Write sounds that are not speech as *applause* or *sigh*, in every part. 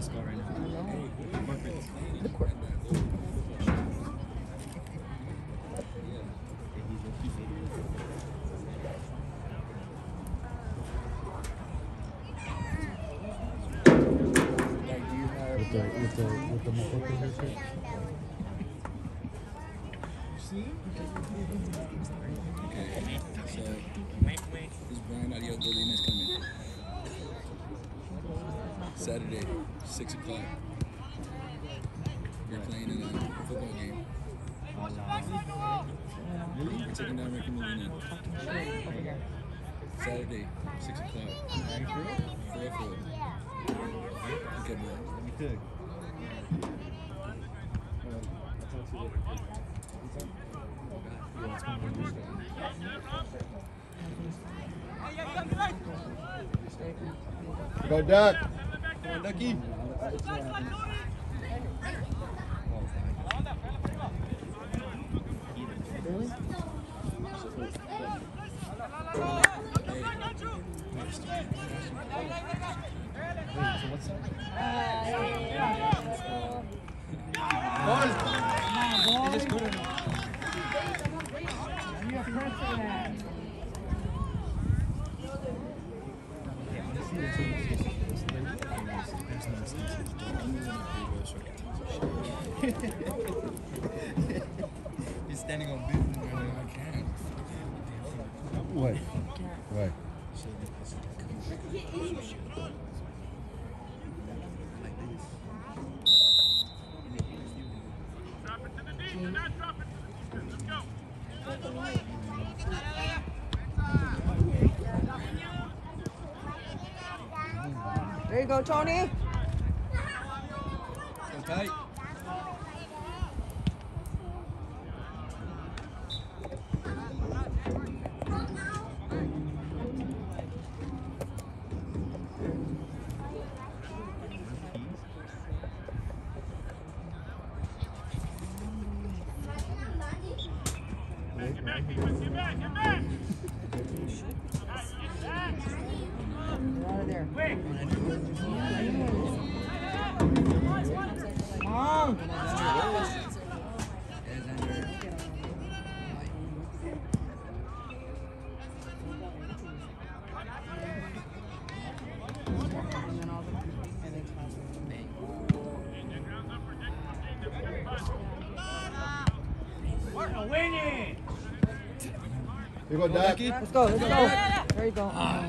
on Scott right now. Perfect. The court. With the with the with the mocote haircut. Okay. So, this Brian Adiel Godinez Saturday, 6 o'clock. We're playing in a football game. We're taking down Ricky Molina. Saturday, 6 o'clock. For real, for real. Okay, bro. You could. Go duck. Come on, Ducky. *laughs* He's standing on business right now. I can't. What? What? There you go, Tony. Go tight. Go duck. Let's go, let's go. There you go. Oh,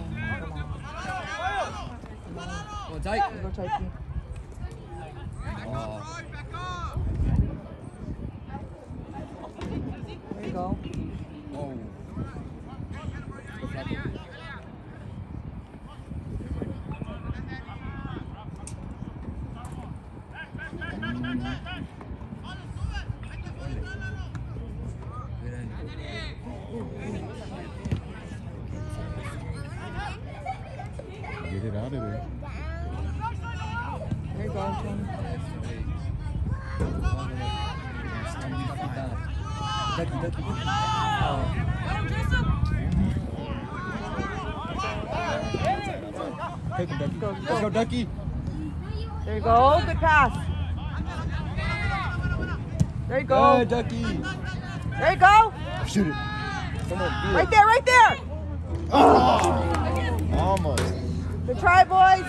come on. Go tight. There you go, Tyson. There you go. Oh. Get it out of there. There you go, Tony. Ducky, ducky. Take him, Ducky. Go, Let's go. go, Ducky. There you go. Good pass. There you go. Good, Ducky. There you go. Shoot it. Come on, do it. Right there, right there. Oh! Almost. Good try, boys.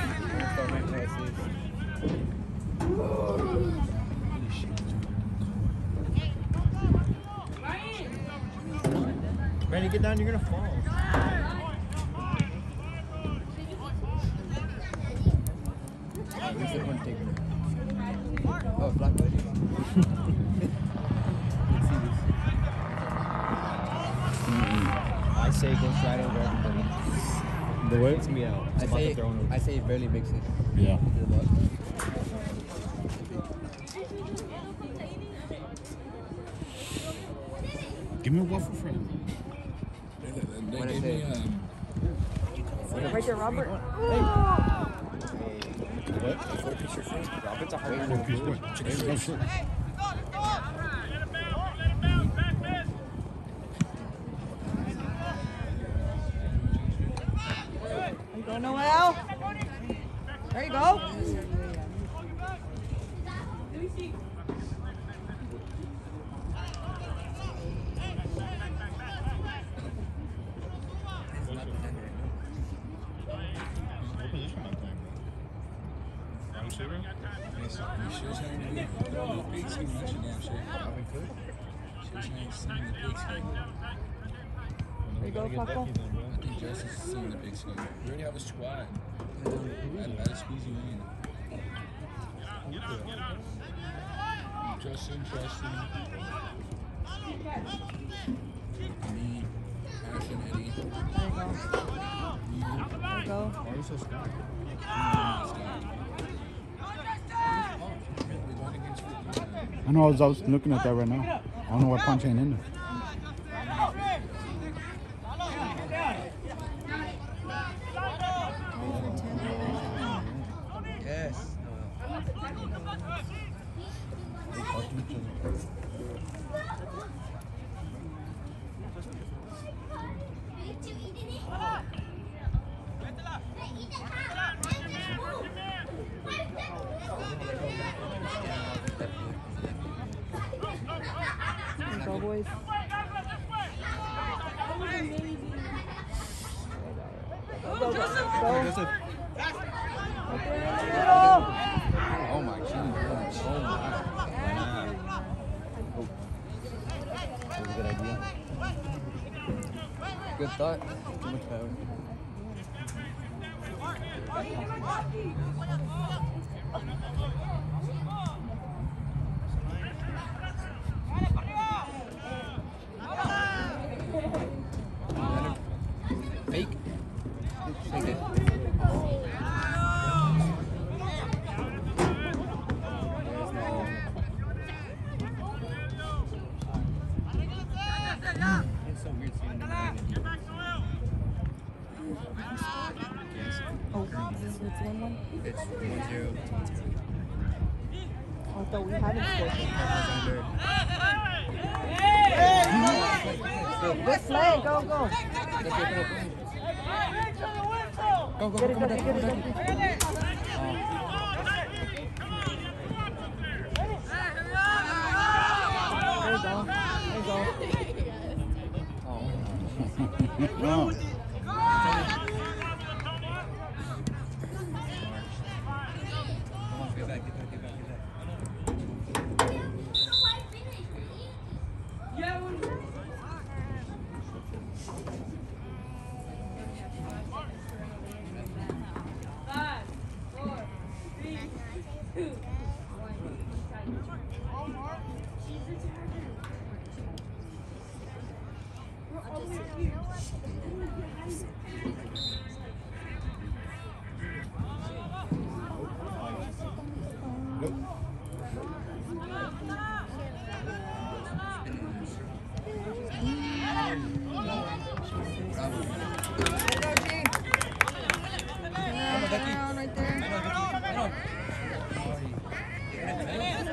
Randy, get down. You're gonna fall. Where's the one taking? Oh, black lady. I say it goes right over everybody. The what? It's me out. I It's about say, to throw him. I say it barely makes it Yeah. to the box. Give me a waffle friend. They, they, they What gave me it? um, Right there, Robert. What? Thank you. know I was looking at that right now. I don't know what punch ain't in there. boys. Oh my goodness. Oh my. Wow. Oh. That was a good idea. Good thought.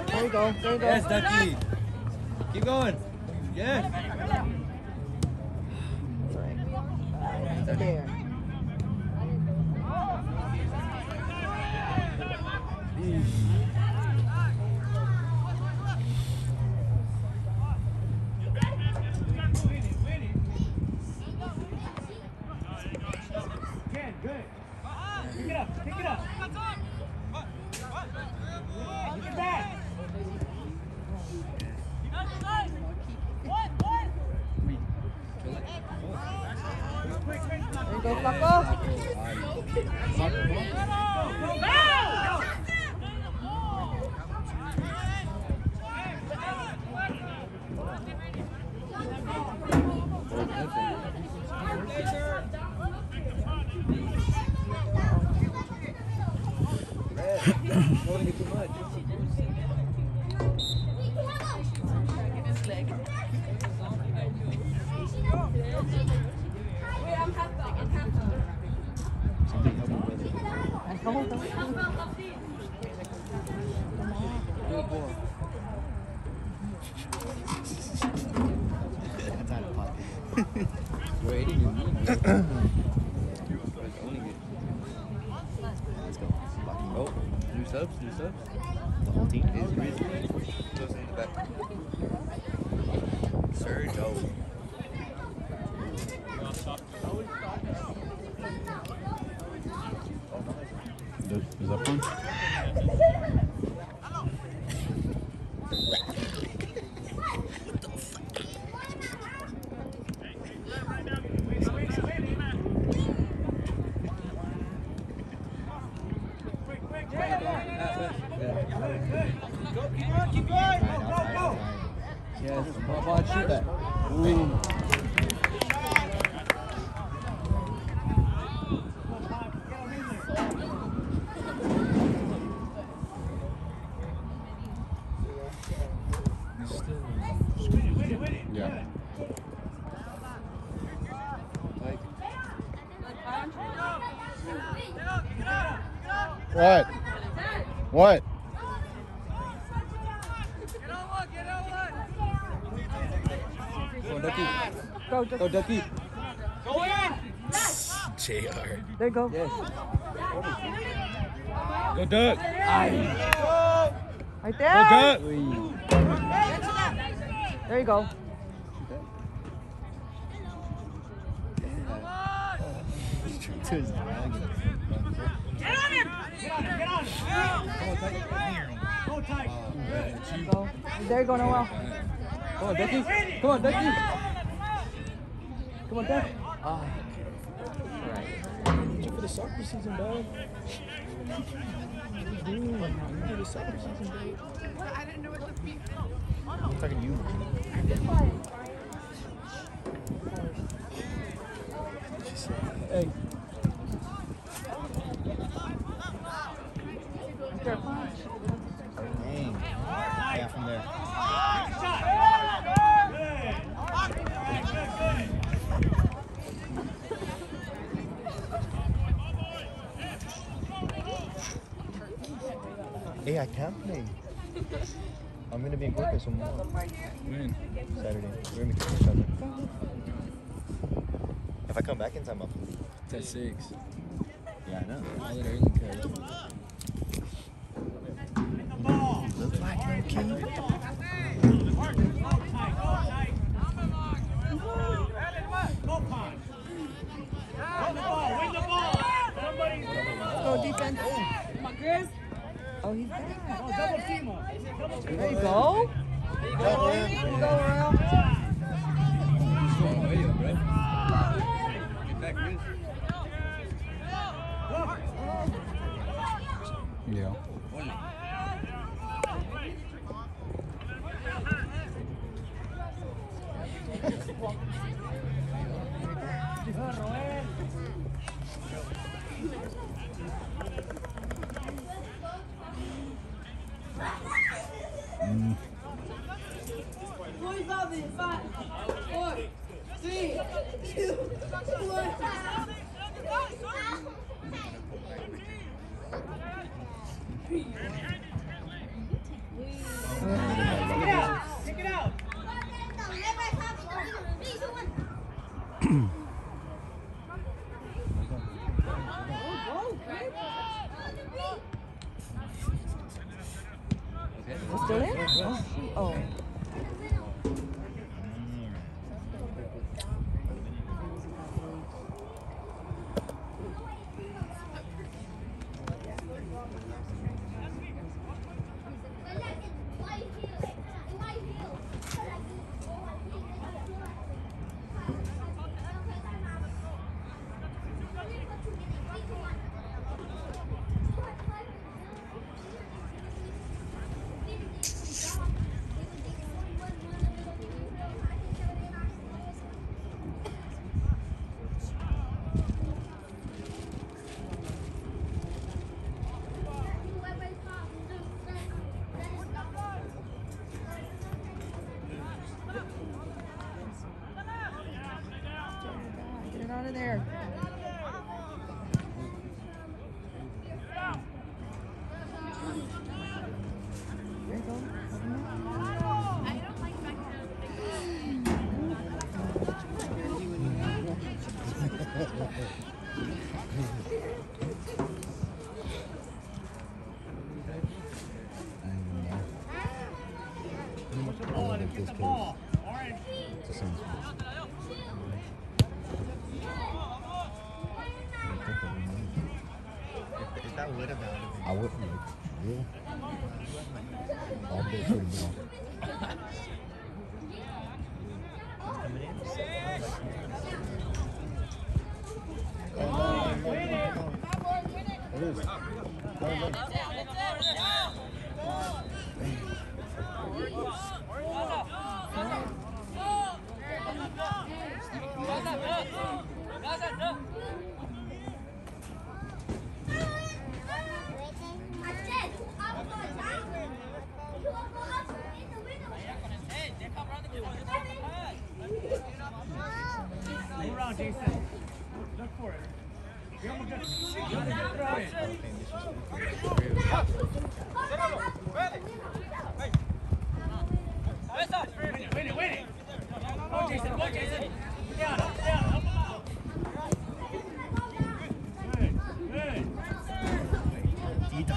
There you go. There you go. Yes, Ducky. Keep going. Yes. Yes, come on, shoot that. Ooh. Yeah. What? What? Come on, Ducky. Go, just, Go, Ducky. JR. there you go. Yes. Go Duck! Right there. Go there. Duck! Ooh. There you go. To his Go. There you go, Noel. Come on, Ducky. Come on, Ducky. Come on, Duck. Ah. Ready for the soccer season, dog. Dude, ready for the soccer season, dog. I'm talking to you. Hey. Be in Corpus tomorrow. When? Saturday. We're gonna be kicking each other. If I come back in time, I'll It's at six. Yeah, I know. All that early cuz. Look like him, King. Go defense. Oh, he's back. Oh, there you go. There you go, Royal. Going away, bro. Get back, Riz. There you go. this case. It's the same sport. If that would have been. I would, yeah. All day pretty ball. coming in. It is.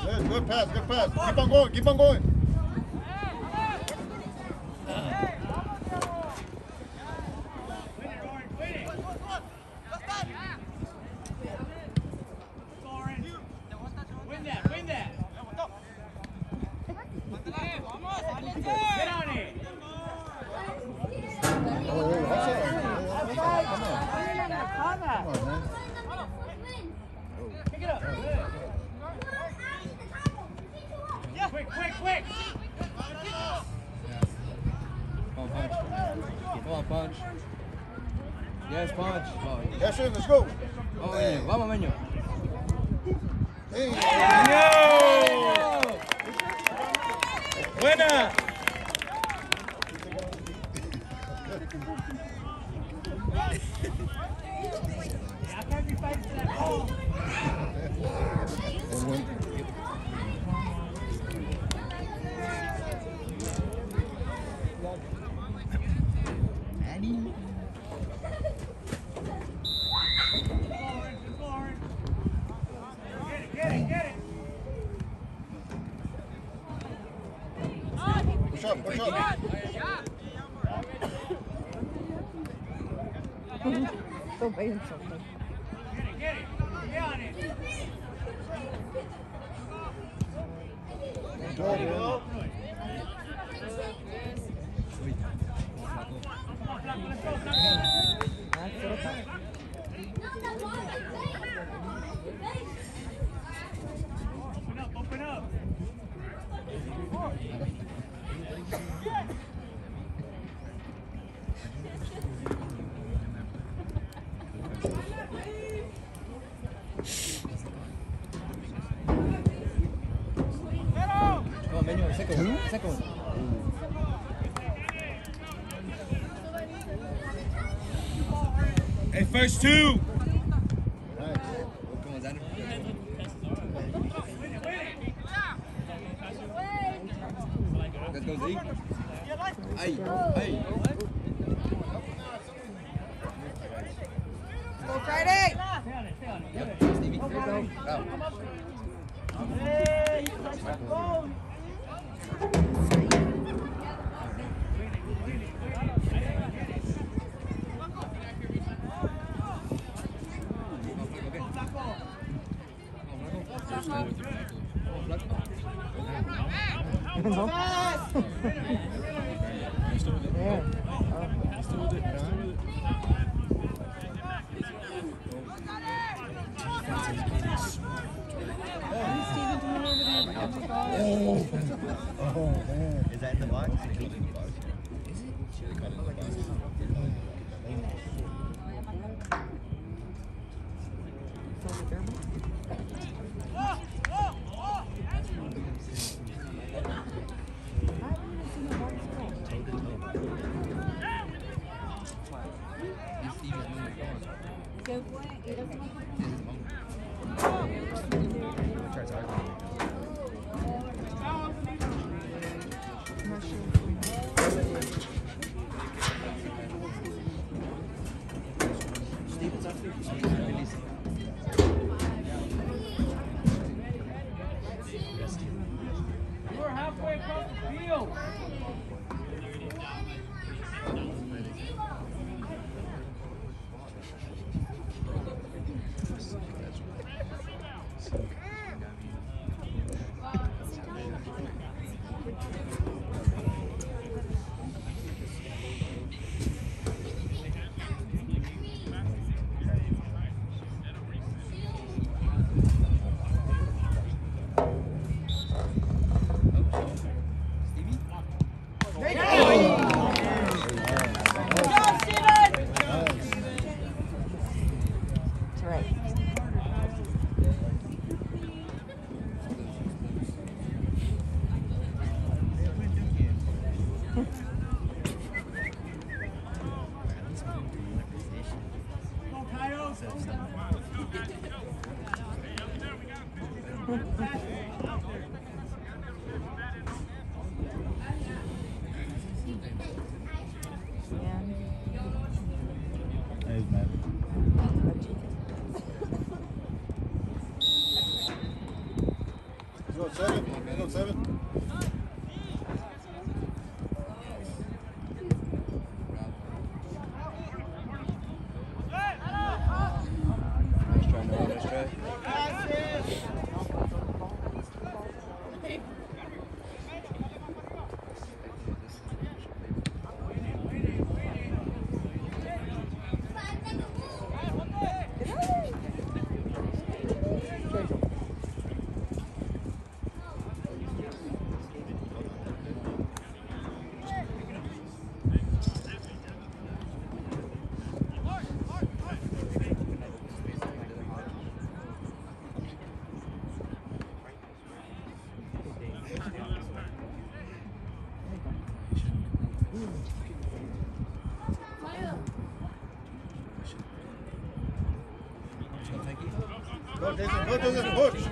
Good, good pass, good pass. Keep on going, keep on going. Oh, hey, watch out. Hey, Come on, come on. Come on, man. Quick, quick, quick! Come on, punch. Come on, punch. Yes, punch. Oh, Yes, sir, let's go. Vamos, Meño. Vamos, Meño. Hey. Buena. Still paying first two. Yeah. Oh, man. Is that in the box? We're halfway across the field. Go,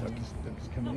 Kontaktlinsen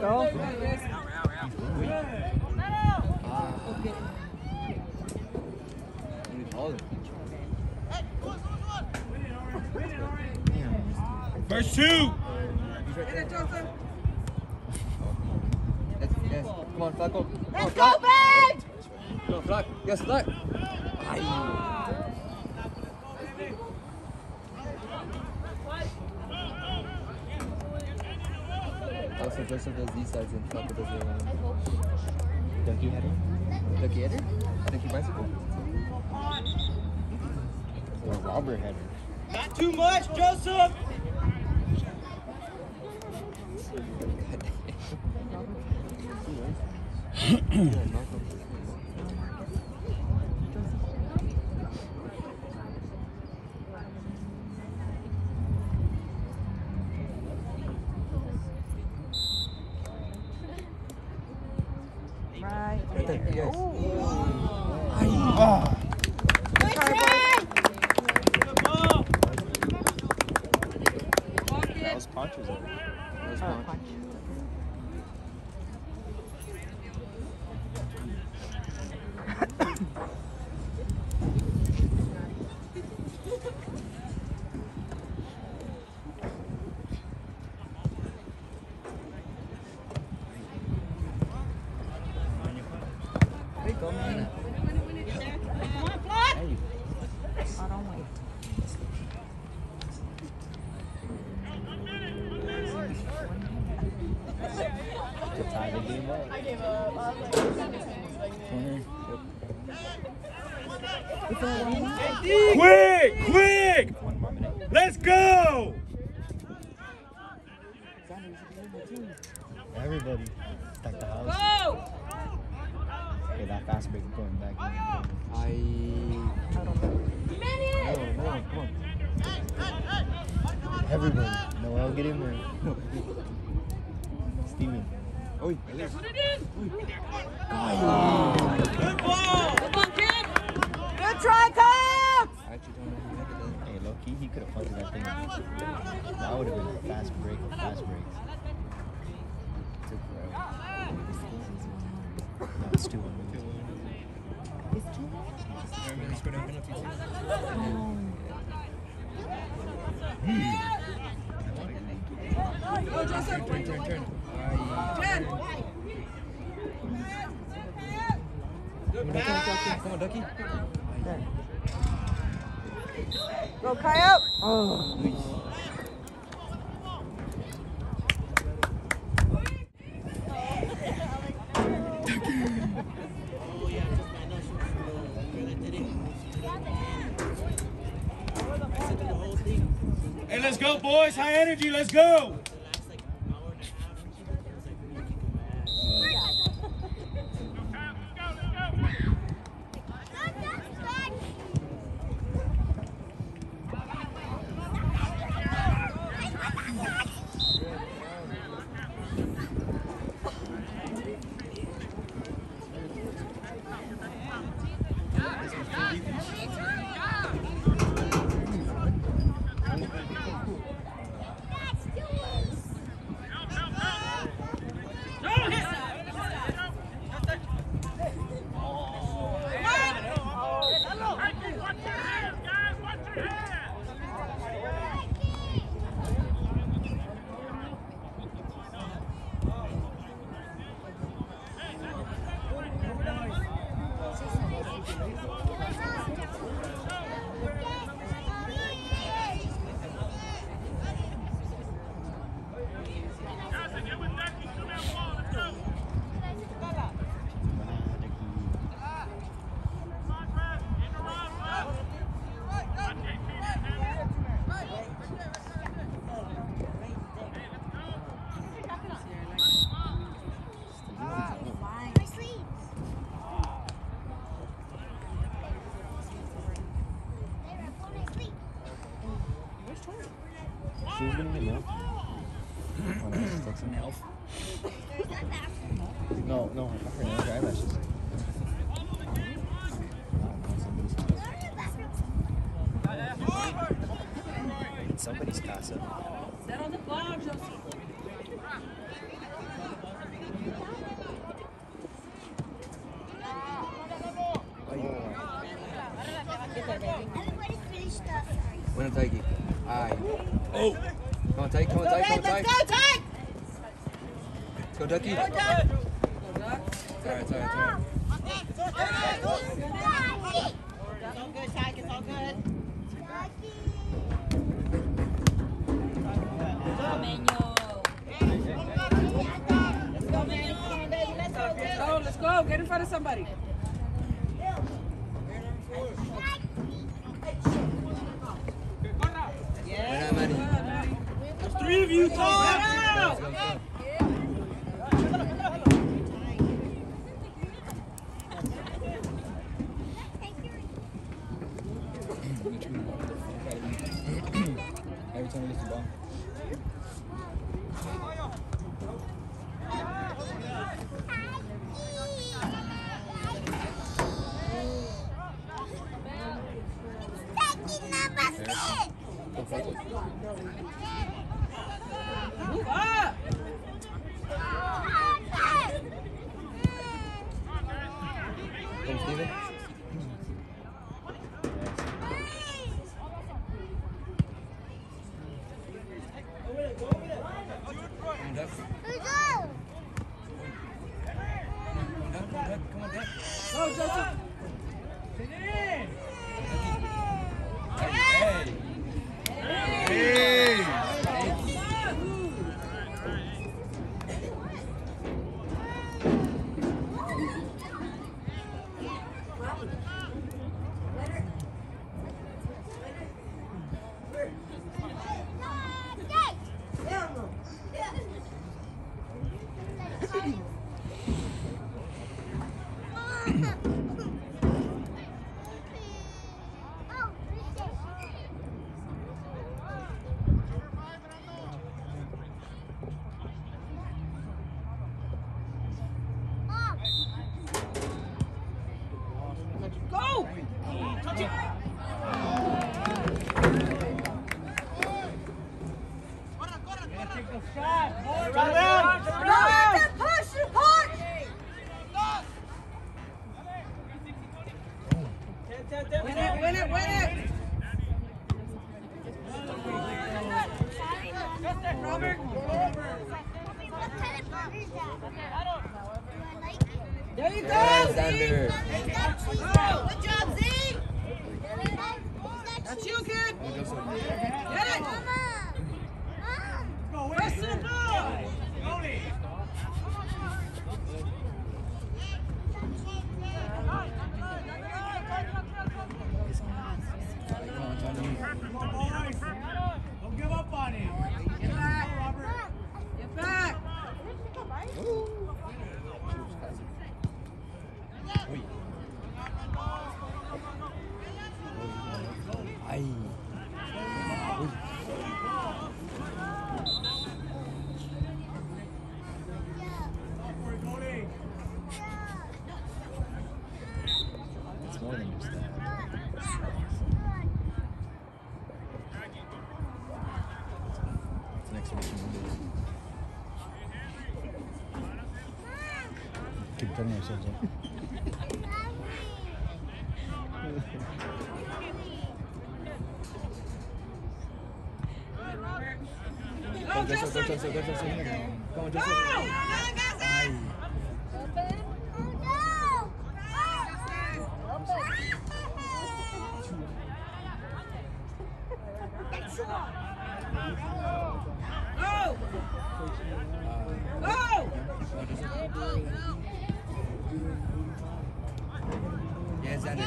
go. First two. He's right there. Yes, yes. Come on, Flacco. Let's go, babe! Come on, Flack. Yes, Flack. These sides and Flacco does one. Ducky header? Ducky header? Ducky bicycle? Or robber header? Not too much, Joseph. Right. Right there, yes. Ah! That was punches. Nice Oh, punch. punch. There you go, man. Hey, Out on way. to tie the game up. I gave up. Quick, quick. One more minute. Let's go. Everybody, stack the house. Okay, that break going back. I. Out on way. No, no, come on. Everybody. Noel, get in there. *laughs* Steven. Oh, right there. Good ball. Good try, Cox! I actually don't know who had that. Hey, low key, he could have punted that thing. That would have been a fast break of fast breaks. Took forever. No, it's 2 1. It's too long. Remember, he scored a penalty too. Turn, turn, turn, turn. Ay. Come on, Ducky. Come on, Ducky. There. Go, Coyote! Oh. Hey, let's go, boys. High energy. Let's go. Let's Come, Go, Joseph, go, Joseph, go, Joseph. Come on, Joseph. Yes, Xander.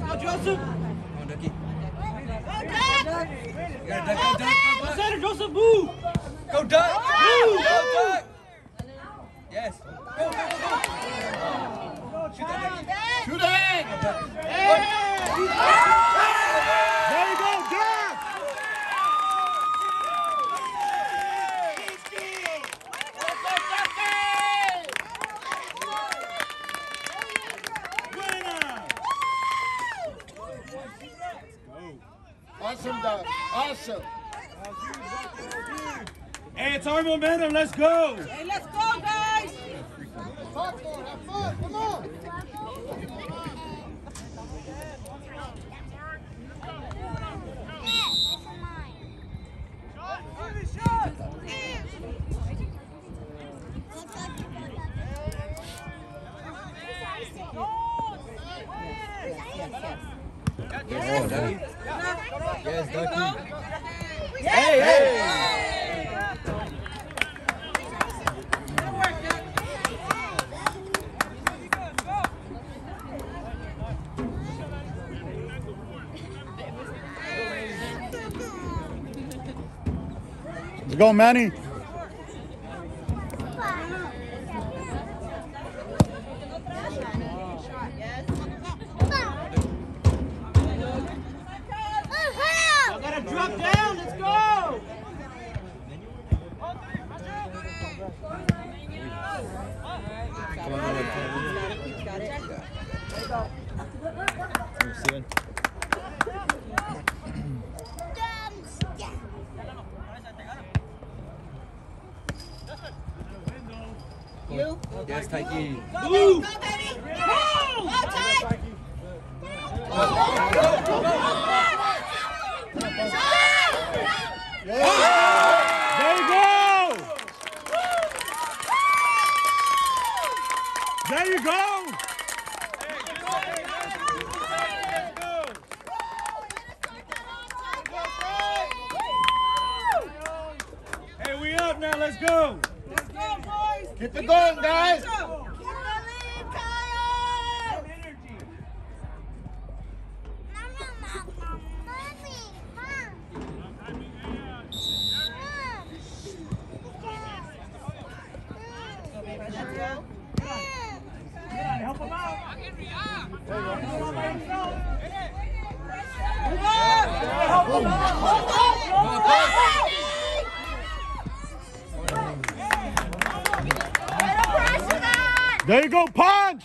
Go, Joseph. Come on, Ducky. Go, You gotta duck, go, duck, go, duck. Center, Joseph, move. Go, duck. Go, duck. Yes. Go, go, go. Shoot that, Ducky. Shoot it! Go, Duck. There you go, Jack! Awesome, Doc. Awesome. Hey, it's our momentum. Let's go. Hey, let's go, guys! Talk more, have fun, come on. Yes, Ducky. Yes, Ducky. Hey, hey. Let's go, Manny. Gotta drop down. Let's go. Come on, go, Ducky. Move, Steven. You? Yes, Taiki. Move. There you go! There you go! Hey, we up now. Let's go. Let's go, boys! Get the going, guys! Help him out. There you go, punch!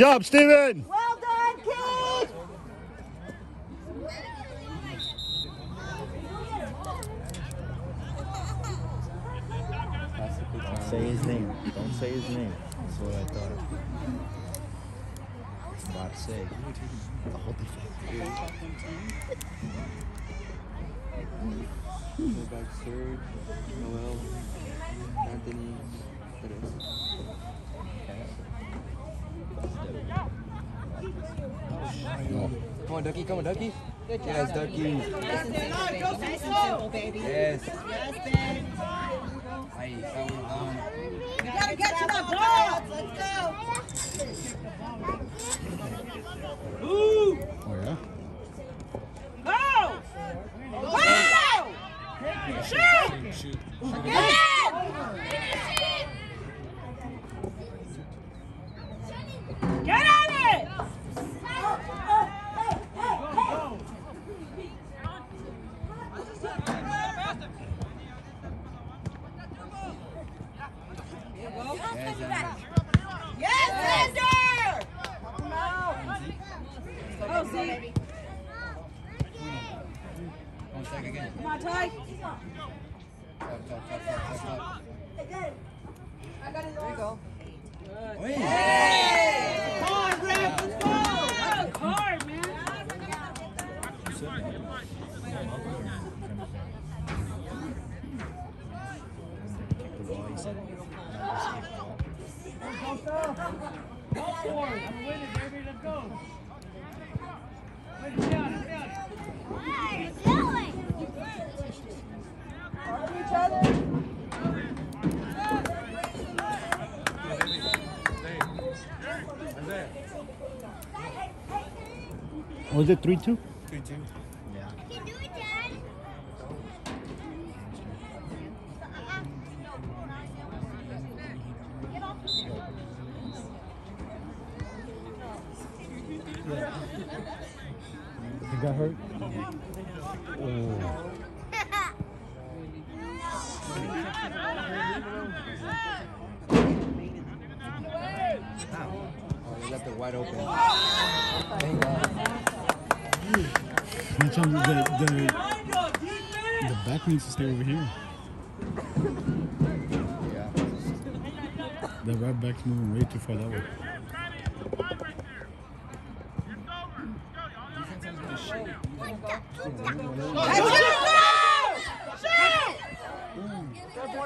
job, Steven. Well done, kid! Don't say his name. Don't say his name. That's what I thought. I was about to say. Go back third. Noel. Anthony. Come on, Ducky. Come on, Ducky. Yes, Ducky. Yes. Ahí, está uno down. You gotta get to the ball! Let's go! Oh, yeah? Go! Go! Shoot! Shoot. Get Was it 3 2? Three, two. He got hurt? Oh. Oh, they left it wide open. Thank God. The, the, the back needs to stay over here. Yeah. The right back's moving way too far that way.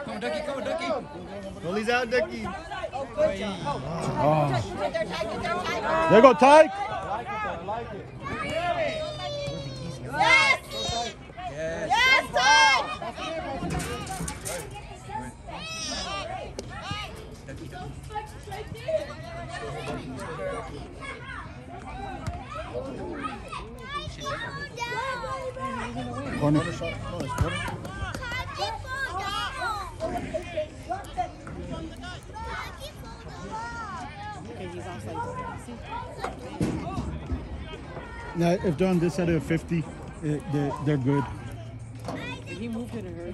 Come Ducky. Come Ducky. Goalie's out, Ducky. Oh. There go, Tyke. Corner. Now, if they're on this side of 50, eh, they're, they're good. He moved it or her.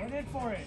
Run in for it.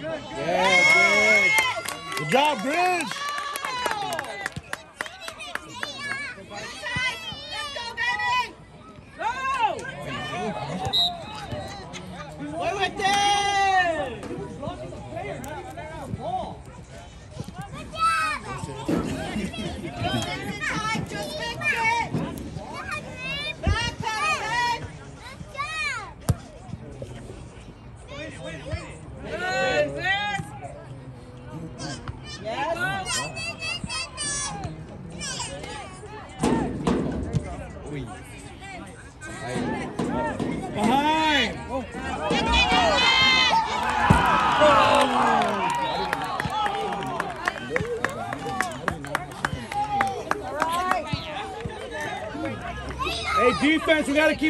Good, good. Yeah, Grizz. Good job, Bridge.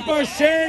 percent.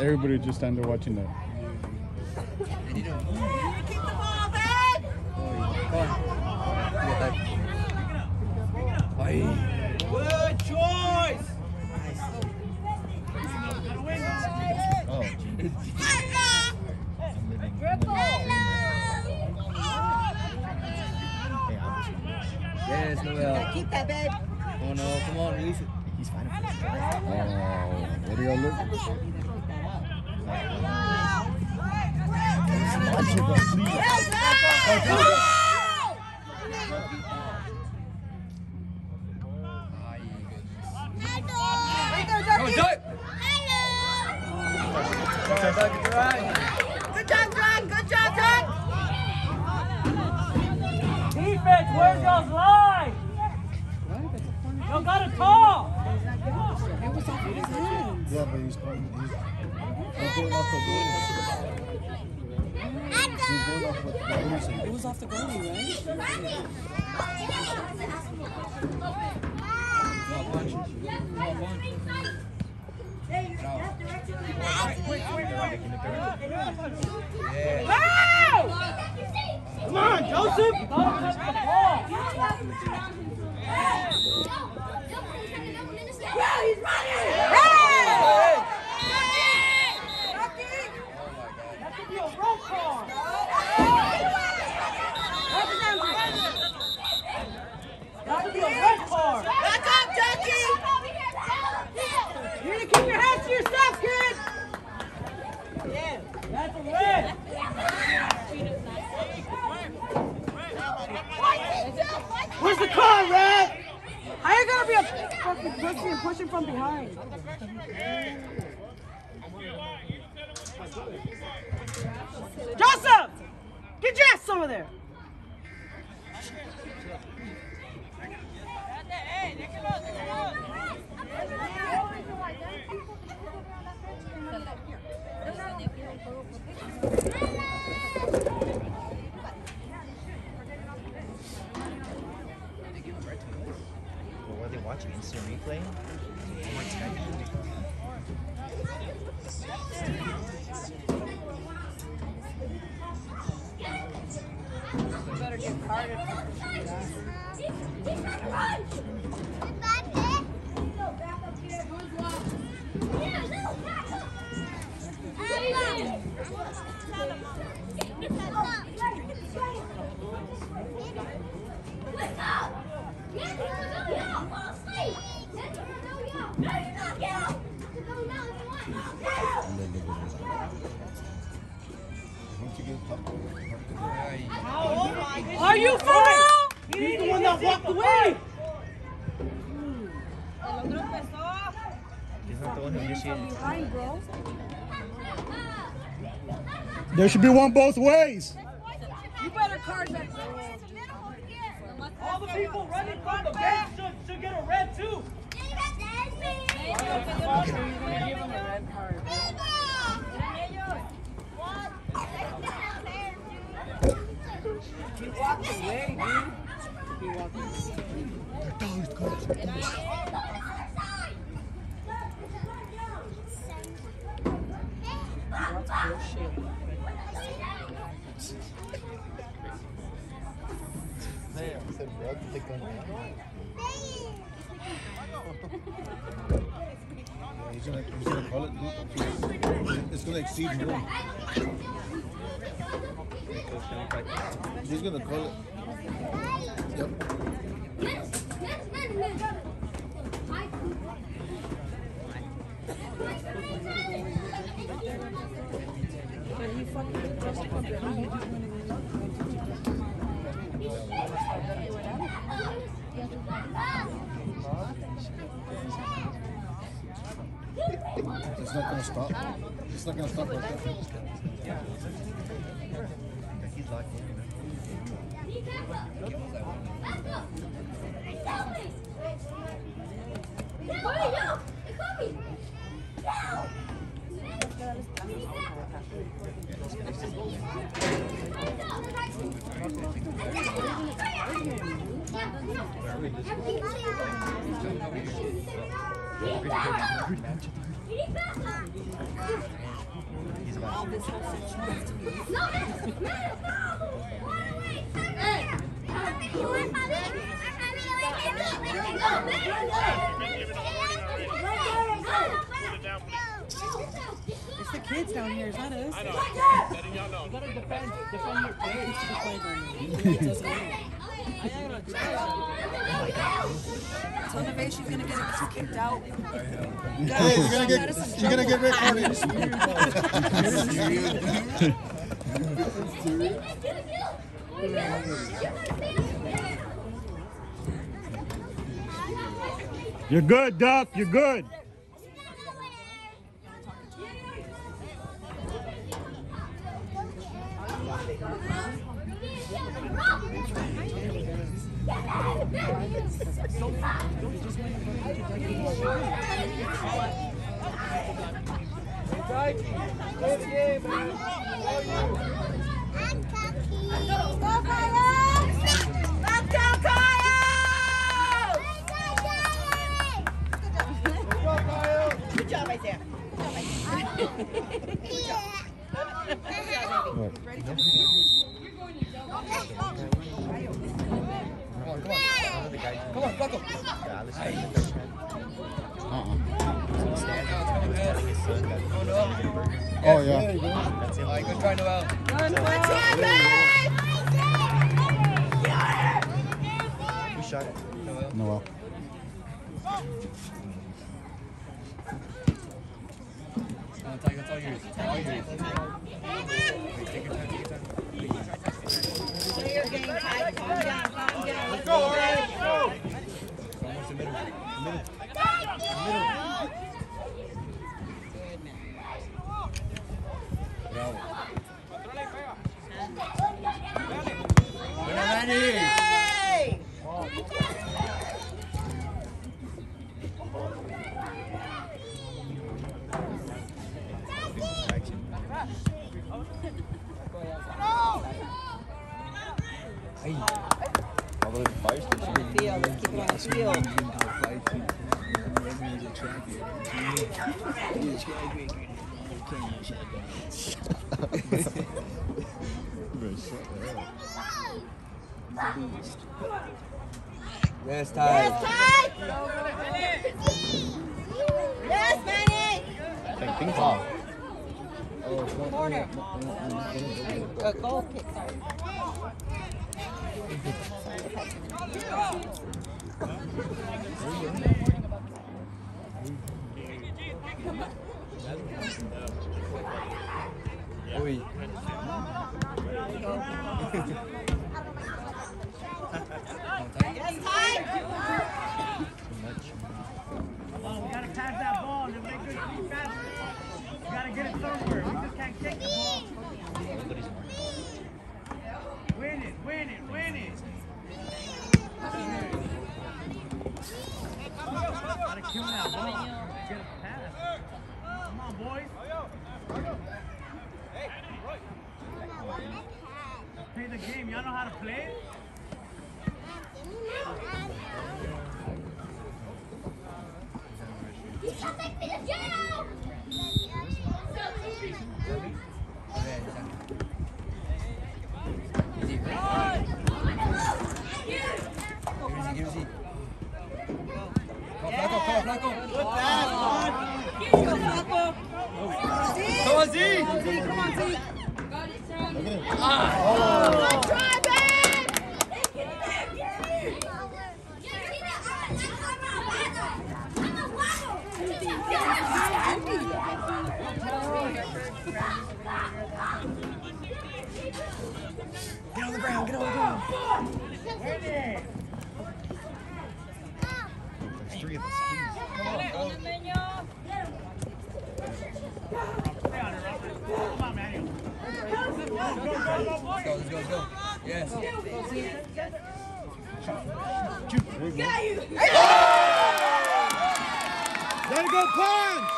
everybody just under watching that. The car, Red? How you gonna be a fucking pussy and pushing from behind? Joseph! Get your ass over there! There should be one both ways. You better card that. All the people running from the bench should, should get a red too. He's gonna, he's gonna call it. It's gonna exceed one. He's gonna call it. Yep. It's not gonna stop. It's not gonna stop like right there. He's locked in. He's about It's the kids down here, it's not us. I know. You gotta defend, defend your kids to the playground. It doesn't matter. Tell Nevaeh she's gonna get kicked out. Hey, you're gonna get, you're gonna get red carded. You're good, Duff. You're good. Good Uy. Oh, we gotta pass that ball and make good defense. We gotta get it somewhere. We just can't kick the ball. Win it, win it, win it boys. Play the game. Y'all know how to play? Yes. There you go, punch!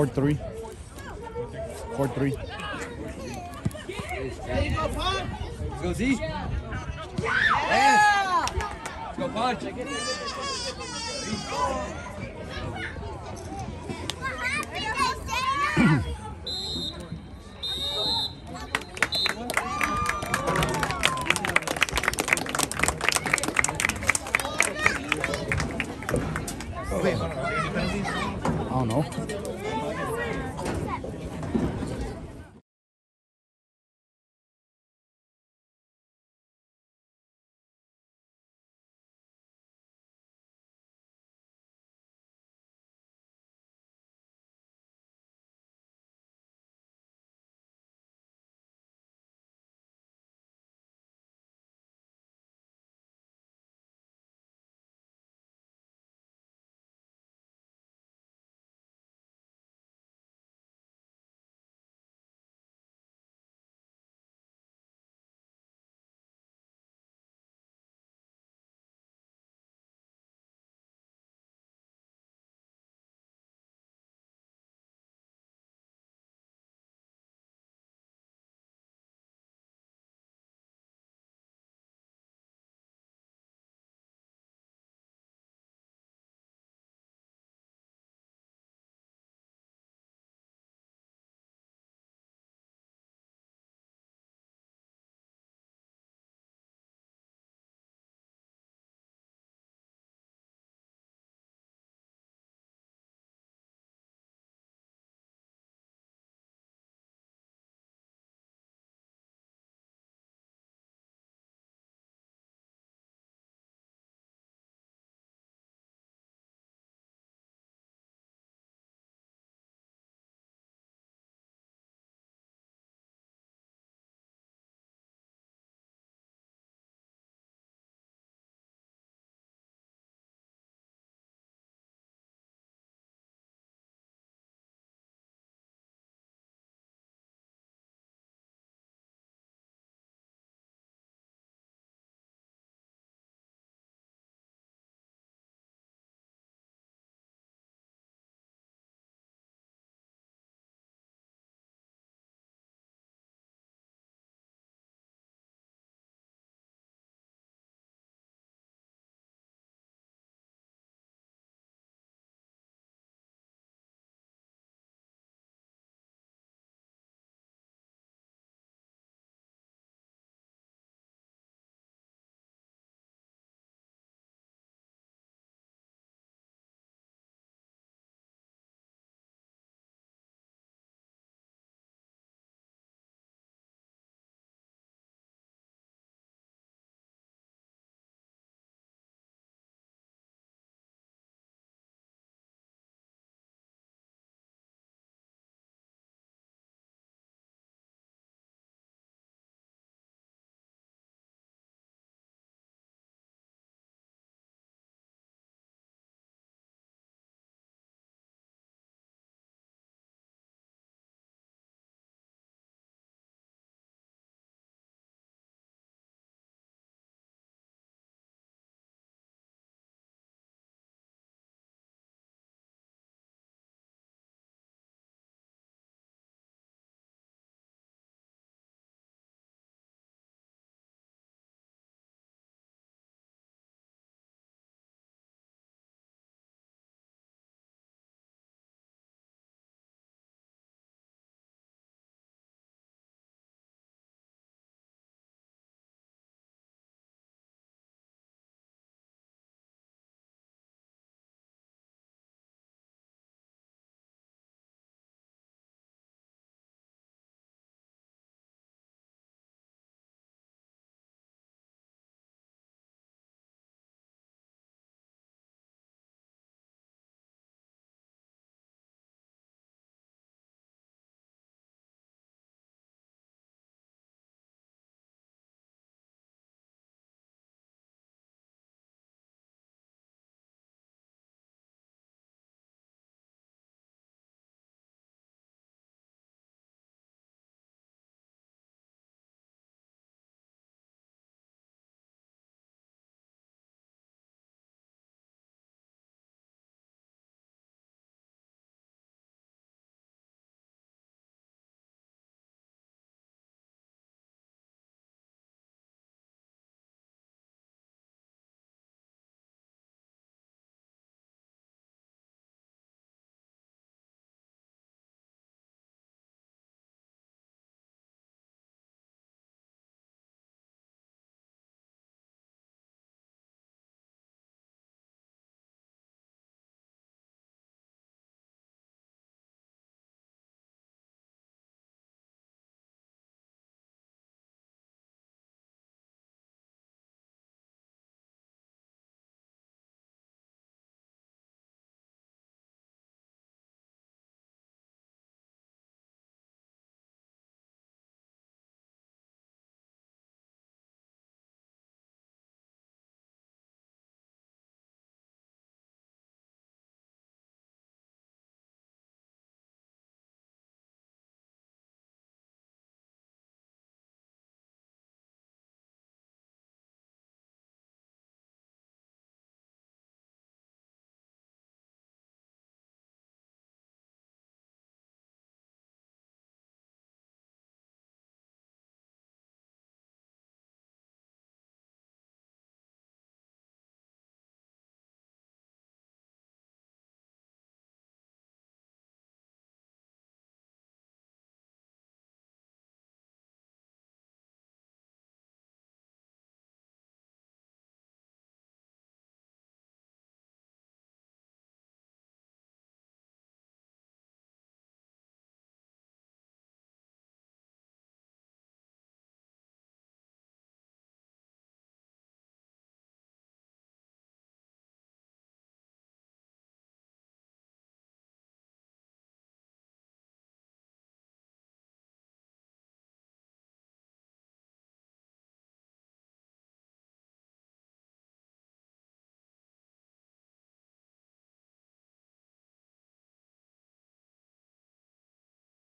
Four three. Four three.